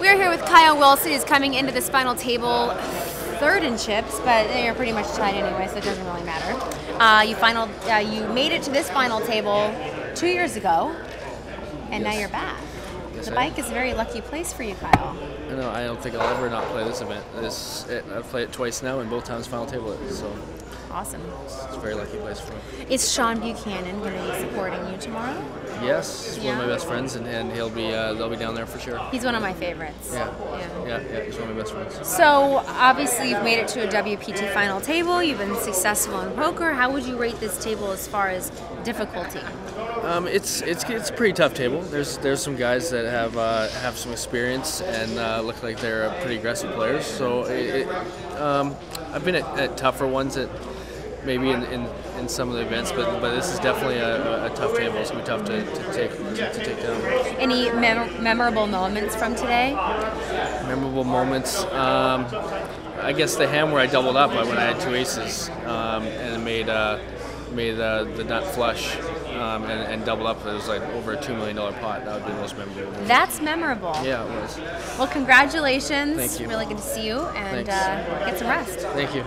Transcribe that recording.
We're here with Kyle Wilson, who's coming into this final table third in chips, but they're pretty much tied anyway, so it doesn't really matter. Uh, you final, uh, you made it to this final table two years ago, and now you're back. Yes, the bike is a very lucky place for you, Kyle. I know. I don't think I'll ever not play this event. This it, I've played it twice now, and both times final table it. So Awesome. it's a very lucky place for me. Is Shawn Buchanan going to be supporting you tomorrow? Yes, he's one of my best friends, and, and he'll be uh, they'll be down there for sure. He's one of my favorites. Yeah. Yeah. Yeah, yeah, he's one of my best friends. So obviously you've made it to a WPT final table. You've been successful in poker. How would you rate this table as far as difficulty? Um, it's it's it's a pretty tough table. There's there's some guys that have uh, have some experience and uh, look like they're pretty aggressive players. So it, it, um, I've been at, at tougher ones at maybe in, in, in some of the events, but but this is definitely a, a tough table. It's gonna be tough to, to take to, to take down. Any mem- memorable moments from today? Memorable moments. Um, I guess the hand where I doubled up when I had two aces um, and made uh, made uh, the nut flush um, and, and double up. It was like over a two million dollar pot. That would be the most memorable. moment. That's memorable. Yeah, it was. Well, congratulations. Thank you. Really good to see you, and uh, get some rest. Thank you.